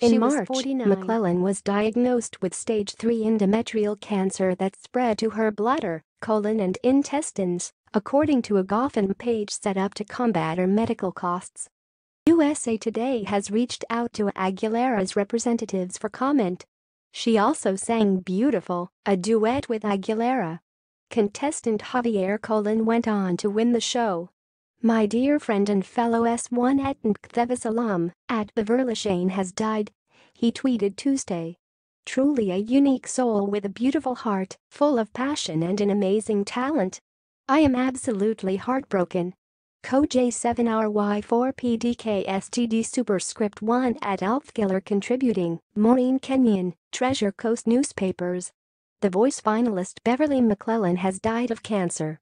In She March, 49. McClellan was diagnosed with stage 3 endometrial cancer that spread to her bladder, colon and intestines, according to a GoFundMe page set up to combat her medical costs. USA Today has reached out to Aguilera's representatives for comment. She also sang Beautiful, a duet with Aguilera. Contestant Javier Colon went on to win the show. My dear friend and fellow S1 at Nkthevis alum, at Beverly has died. He tweeted Tuesday. Truly a unique soul with a beautiful heart, full of passion and an amazing talent. I am absolutely heartbroken. CoJ7RY4PDKSTD Superscript 1 at Alfkiller contributing, Maureen Kenyon, Treasure Coast Newspapers. The Voice finalist Beverly McClellan has died of cancer.